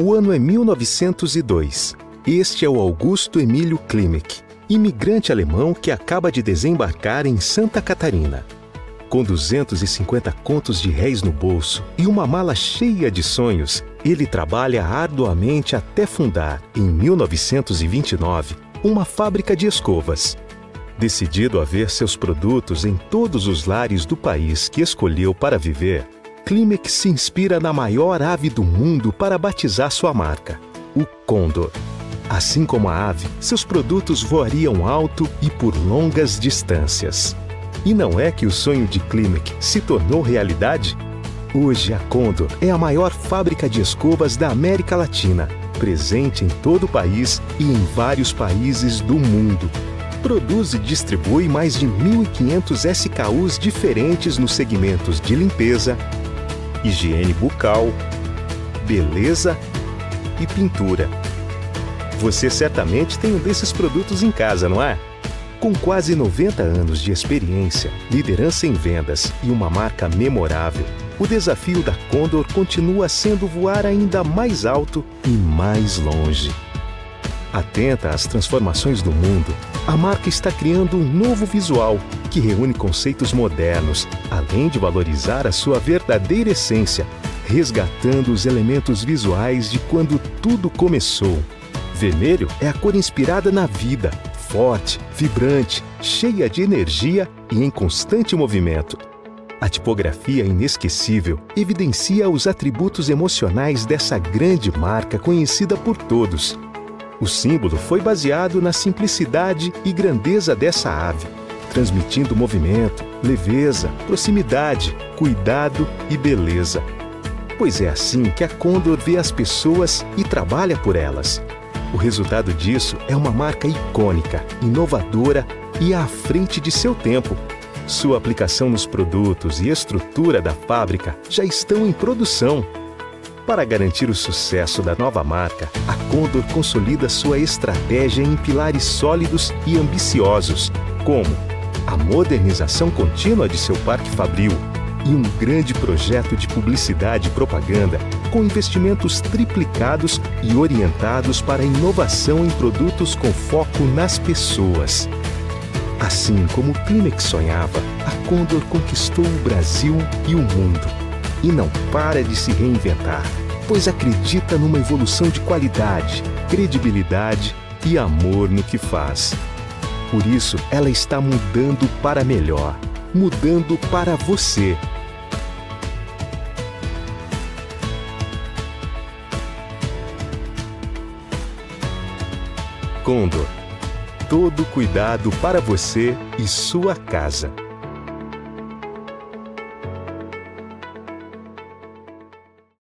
O ano é 1902. Este é o Augusto Emílio Klimek, imigrante alemão que acaba de desembarcar em Santa Catarina. Com 250 contos de réis no bolso e uma mala cheia de sonhos, ele trabalha arduamente até fundar, em 1929, uma fábrica de escovas. Decidido a ver seus produtos em todos os lares do país que escolheu para viver, Klimek se inspira na maior ave do mundo para batizar sua marca, o Condor. Assim como a ave, seus produtos voariam alto e por longas distâncias. E não é que o sonho de Klimek se tornou realidade? Hoje a Condor é a maior fábrica de escovas da América Latina, presente em todo o país e em vários países do mundo. Produz e distribui mais de 1.500 SKUs diferentes nos segmentos de limpeza, higiene bucal, beleza e pintura. Você certamente tem um desses produtos em casa, não é? Com quase 90 anos de experiência, liderança em vendas e uma marca memorável, o desafio da Condor continua sendo voar ainda mais alto e mais longe. Atenta às transformações do mundo, a marca está criando um novo visual que reúne conceitos modernos, além de valorizar a sua verdadeira essência, resgatando os elementos visuais de quando tudo começou. Vermelho é a cor inspirada na vida, forte, vibrante, cheia de energia e em constante movimento. A tipografia inesquecível evidencia os atributos emocionais dessa grande marca conhecida por todos. O símbolo foi baseado na simplicidade e grandeza dessa ave, transmitindo movimento, leveza, proximidade, cuidado e beleza. Pois é assim que a Condor vê as pessoas e trabalha por elas. O resultado disso é uma marca icônica, inovadora e à frente de seu tempo. Sua aplicação nos produtos e estrutura da fábrica já estão em produção. Para garantir o sucesso da nova marca, a Condor consolida sua estratégia em pilares sólidos e ambiciosos, como a modernização contínua de seu parque fabril e um grande projeto de publicidade e propaganda com investimentos triplicados e orientados para a inovação em produtos com foco nas pessoas. Assim como o Kleenex sonhava, a Condor conquistou o Brasil e o mundo. E não para de se reinventar, pois acredita numa evolução de qualidade, credibilidade e amor no que faz. Por isso, ela está mudando para melhor, mudando para você Condor. Todo cuidado para você e sua casa.